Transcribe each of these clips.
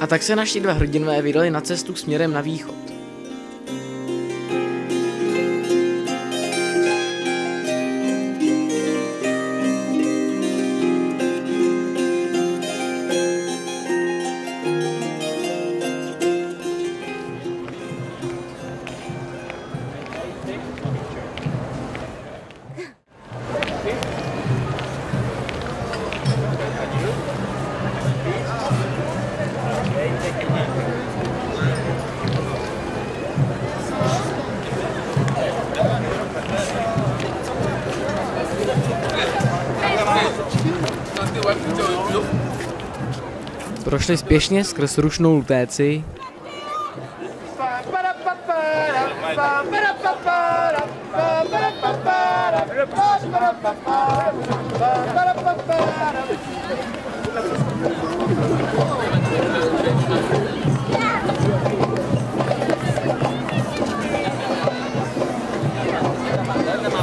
A tak se naši dva hrdinové vydali na cestu směrem na východ. Prošli spěšně skrz rušnou lutéci,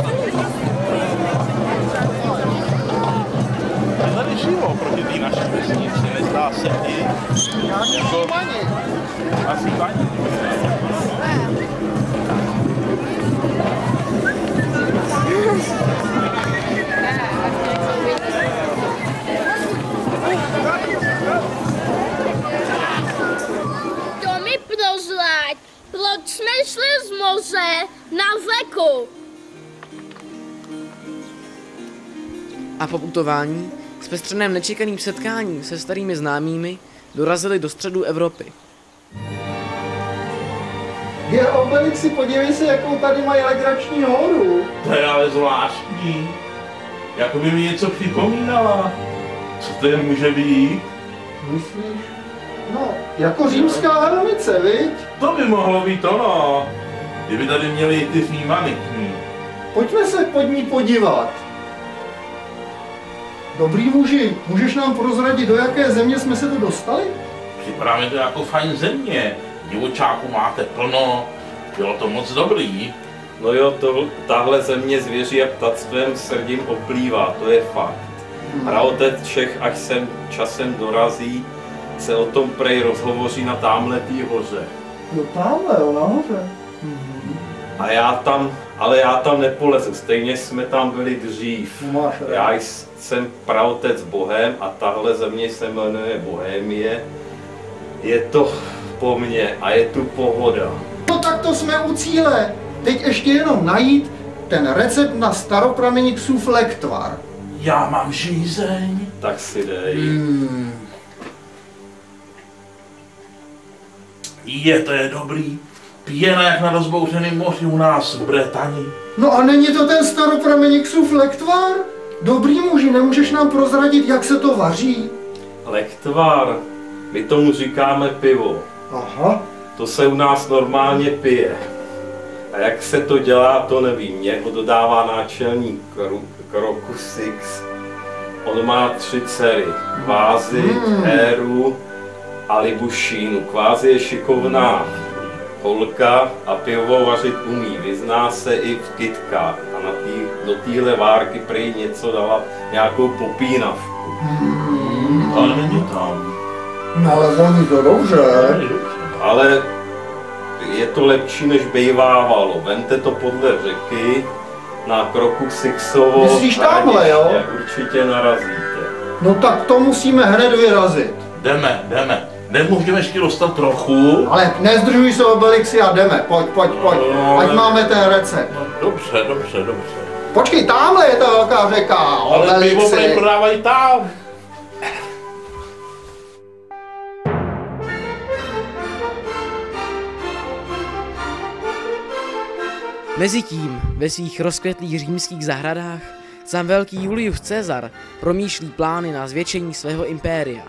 Je na řeku? a po putování, zpestřeném nečekaným setkáním se starými známými, dorazili do středu Evropy. Je Obelixi, podívej se, jakou tady mají legrační horu. To je ale zvláštní. Jako by mi něco připomínala. Co to je může být? Myslíš? No, jako římská hranice, viď? To by mohlo být ono. Kdyby tady měli i ty svý manitní. Pojďme se pod ní podívat. Dobrý muži, můžeš nám prozradit, do jaké země jsme se tu dostali? Připadá mi to jako fajn země. Divočáku máte plno. Bylo to moc dobrý. No jo, to, tahle země zvěří a ptactvem srdím oplývá, to je fakt. Praotec Čech, až sem časem dorazí, se o tom prej rozhovoří na támhletý hoře. No tamhle, jo, nahoře. A já tam, ale já tam nepolezu, stejně jsme tam byli dřív. No Já jsem praotec Bohem a tahle země se jmenuje Bohémie. Je to po mně a je tu pohoda. No tak to jsme u cíle. Teď ještě jenom najít ten recept na staropramenixův lektvar. Já mám žízeň. Tak si dej. Je, to je dobrý. Pěna jak na rozbouřeném moři u nás v Bretani. No a není to ten staropramenixův lektvar? Dobrý muži, nemůžeš nám prozradit, jak se to vaří? Lektvar, my tomu říkáme pivo. Aha. To se u nás normálně pije. A jak se to dělá, to nevím. Mě ho dodává náčelník Kro- Krokusix. On má tři dcery. Kvázi, Éru a Libušínu. Kvázi je šikovná holka a pivo vařit umí. Vyzná se i v kytkách. A na tý, do téhle várky prý něco dala nějakou popínavku. Ale není tam. No ale voní to dobře. Ale je to lepší, než bejvávalo. Vente to podle řeky na kroku Sixovo. Myslíš tamhle, jo? Určitě narazíte. No tak to musíme hned vyrazit. Jdeme, jdeme. Nemůžeme ještě dostat trochu. Ale nezdržuj se Obelixi a jdeme. Pojď, pojď, pojď. No, Ať ale- máme ten recept. No, dobře, dobře, dobře. Počkej, tamhle je ta velká řeka. Ale pivo prej Obelixi. prodávají tam. Mezitím ve svých rozkvetlých římských zahradách sám velký Julius Caesar promýšlí plány na zvětšení svého impéria.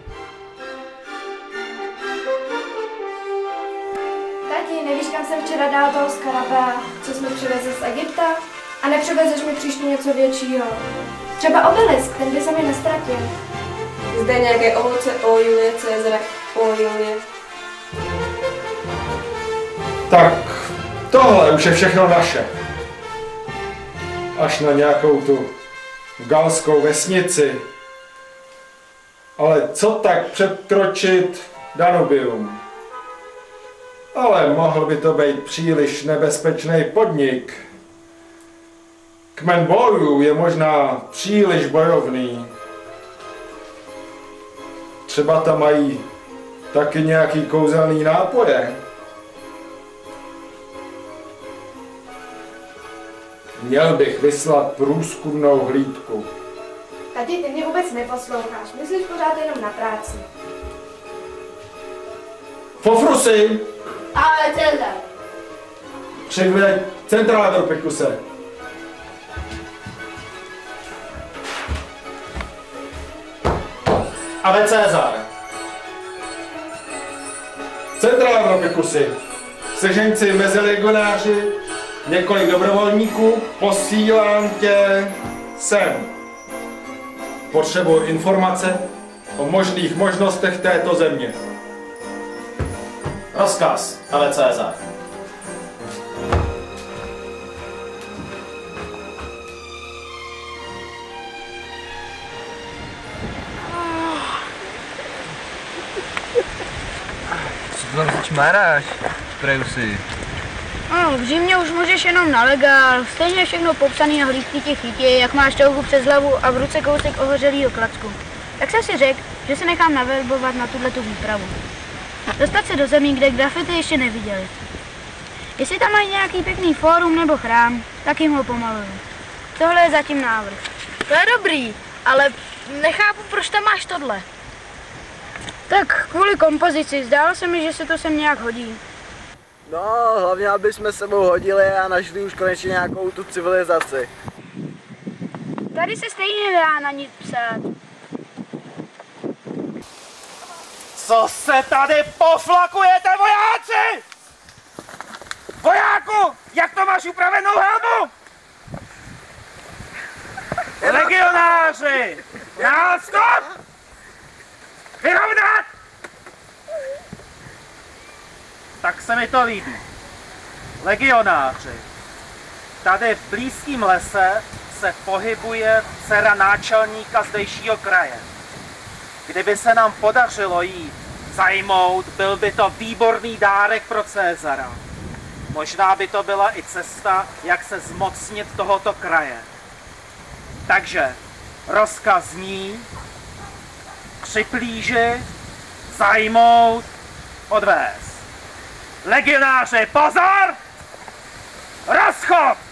Včera dal toho skarabea, co jsme přivezli z Egypta? A nepřivezeš mi příště něco většího? Třeba obelisk, ten by se mi nestratil. Zde nějaké ovoce o Julie Cezara, o Julie. Tak tohle už je všechno naše. Až na nějakou tu galskou vesnici. Ale co tak překročit Danubium. Ale mohl by to být příliš nebezpečný podnik. Kmen bojů je možná příliš bojovný. Třeba tam mají taky nějaký kouzelný nápoje. Měl bych vyslat průzkumnou hlídku. Tati, ty mě vůbec neposloucháš. Myslíš pořád jenom na práci. Fofrusy, Ale Cezar. převeď centrátor Pikuse. Ale Cezar. Centrátor Pikusy. Seženci mezilegionáři, několik dobrovolníků, posílám tě sem. Potřebuji informace o možných možnostech této země. Rozkaz, ale Cezar. Co to tam teď máráš? Prejusy. No, v zimě už můžeš jenom na legál, stejně je všechno popsaný na hlídky tě chytí, jak máš touhu přes hlavu a v ruce kousek ohořelýho klacku. Tak jsem si řekl, že se nechám navelbovat na tuhle tu výpravu. Dostat se do zemí, kde grafity ještě neviděli. Jestli tam mají nějaký pěkný fórum nebo chrám, tak jim ho pomaluju. Tohle je zatím návrh. To je dobrý, ale nechápu, proč tam máš tohle. Tak kvůli kompozici, zdálo se mi, že se to sem nějak hodí. No, hlavně, aby jsme sebou hodili a našli už konečně nějakou tu civilizaci. Tady se stejně nedá na nic psát. Co se tady poflakujete, vojáci? Vojáku, jak to máš upravenou helmu? Legionáři, nástup! Vyrovnat! Tak se mi to líbí. Legionáři, tady v blízkém lese se pohybuje dcera náčelníka zdejšího kraje. Kdyby se nám podařilo jí zajmout, byl by to výborný dárek pro Cezara. Možná by to byla i cesta, jak se zmocnit tohoto kraje. Takže rozkaz zní připlížit, zajmout, odvést. Legionáři, pozor! Rozchod!